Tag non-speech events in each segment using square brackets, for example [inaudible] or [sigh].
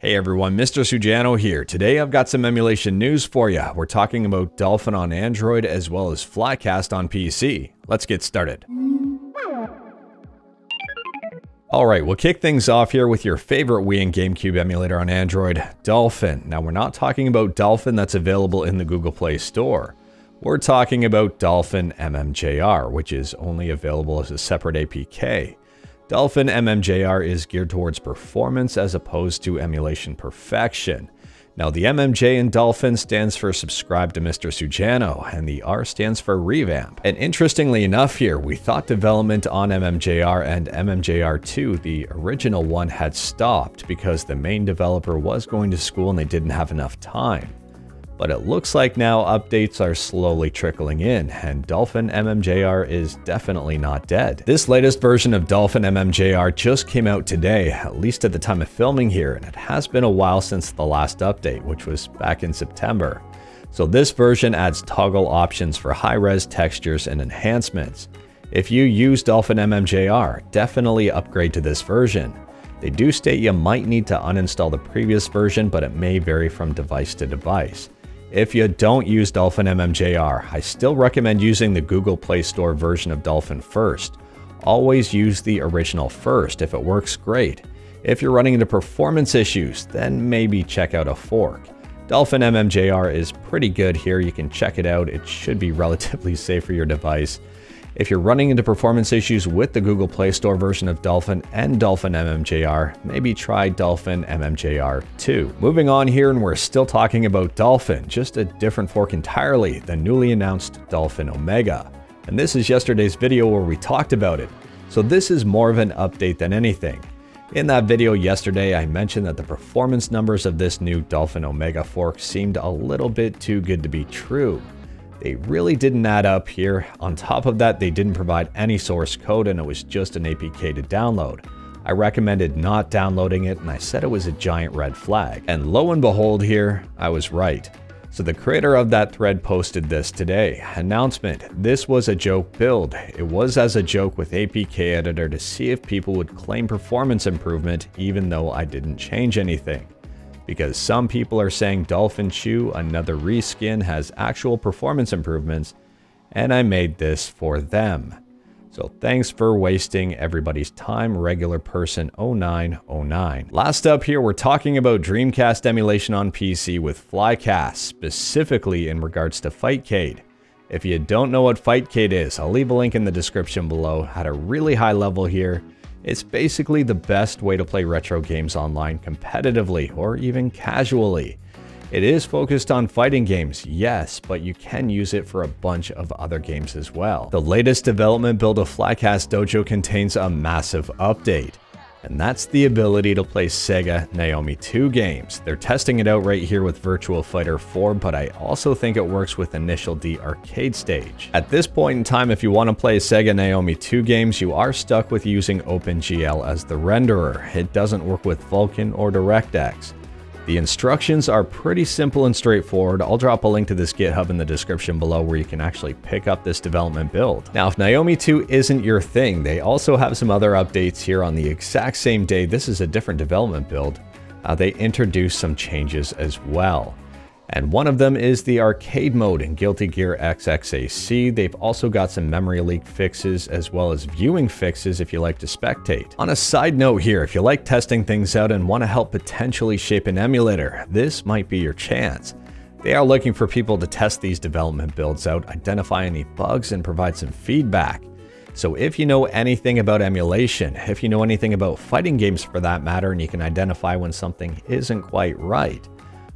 Hey everyone, Mr. Sujano here. Today I've got some emulation news for you. We're talking about Dolphin on Android as well as Flycast on PC. Let's get started. Alright, we'll kick things off here with your favorite Wii and GameCube emulator on Android, Dolphin. Now we're not talking about Dolphin that's available in the Google Play Store. We're talking about Dolphin MMJR, which is only available as a separate APK. Dolphin MMJR is geared towards performance as opposed to emulation perfection. Now, the MMJ in Dolphin stands for Subscribe to Mr. Sujano, and the R stands for Revamp. And interestingly enough here, we thought development on MMJR and MMJR2, the original one, had stopped because the main developer was going to school and they didn't have enough time but it looks like now updates are slowly trickling in, and Dolphin MMJR is definitely not dead. This latest version of Dolphin MMJR just came out today, at least at the time of filming here, and it has been a while since the last update, which was back in September. So this version adds toggle options for high-res textures and enhancements. If you use Dolphin MMJR, definitely upgrade to this version. They do state you might need to uninstall the previous version, but it may vary from device to device. If you don't use Dolphin MMJR, I still recommend using the Google Play Store version of Dolphin first. Always use the original first. If it works, great. If you're running into performance issues, then maybe check out a fork. Dolphin MMJR is pretty good here. You can check it out. It should be [laughs] relatively safe for your device. If you're running into performance issues with the Google Play Store version of Dolphin and Dolphin MMJR, maybe try Dolphin MMJR 2. Moving on here, and we're still talking about Dolphin, just a different fork entirely, the newly announced Dolphin Omega. And this is yesterday's video where we talked about it, so this is more of an update than anything. In that video yesterday, I mentioned that the performance numbers of this new Dolphin Omega fork seemed a little bit too good to be true. They really didn't add up here. On top of that, they didn't provide any source code and it was just an APK to download. I recommended not downloading it and I said it was a giant red flag. And lo and behold here, I was right. So the creator of that thread posted this today. Announcement, this was a joke build. It was as a joke with APK editor to see if people would claim performance improvement even though I didn't change anything because some people are saying Dolphin Chew, another reskin, has actual performance improvements, and I made this for them. So thanks for wasting everybody's time, regular person 0909. Last up here, we're talking about Dreamcast emulation on PC with Flycast, specifically in regards to Fightcade. If you don't know what Fightcade is, I'll leave a link in the description below. At a really high level here, it's basically the best way to play retro games online competitively or even casually. It is focused on fighting games, yes, but you can use it for a bunch of other games as well. The latest development build of Flycast Dojo contains a massive update and that's the ability to play Sega Naomi 2 games. They're testing it out right here with Virtual Fighter 4, but I also think it works with Initial D Arcade Stage. At this point in time, if you want to play Sega Naomi 2 games, you are stuck with using OpenGL as the renderer. It doesn't work with Vulkan or DirectX. The instructions are pretty simple and straightforward. I'll drop a link to this GitHub in the description below where you can actually pick up this development build. Now, if Naomi 2 isn't your thing, they also have some other updates here on the exact same day. This is a different development build. Uh, they introduce some changes as well and one of them is the arcade mode in Guilty Gear XXAC. They've also got some memory leak fixes as well as viewing fixes if you like to spectate. On a side note here, if you like testing things out and want to help potentially shape an emulator, this might be your chance. They are looking for people to test these development builds out, identify any bugs, and provide some feedback. So if you know anything about emulation, if you know anything about fighting games for that matter, and you can identify when something isn't quite right,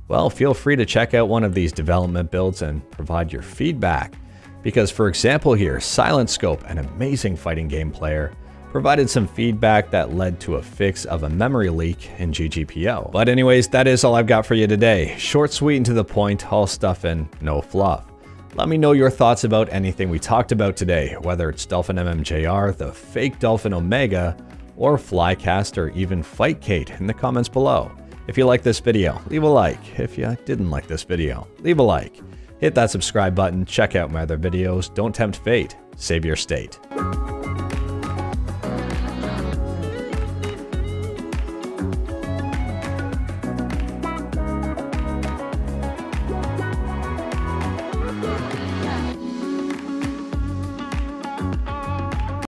well, feel free to check out one of these development builds and provide your feedback. Because for example here, Silent Scope, an amazing fighting game player, provided some feedback that led to a fix of a memory leak in GGPO. But anyways, that is all I've got for you today. Short, sweet, and to the point, all stuff and no fluff. Let me know your thoughts about anything we talked about today, whether it's Dolphin MMJR, the fake Dolphin Omega, or Flycast, or even Fightcade in the comments below. If you like this video, leave a like. If you didn't like this video, leave a like. Hit that subscribe button, check out my other videos, don't tempt fate, save your state.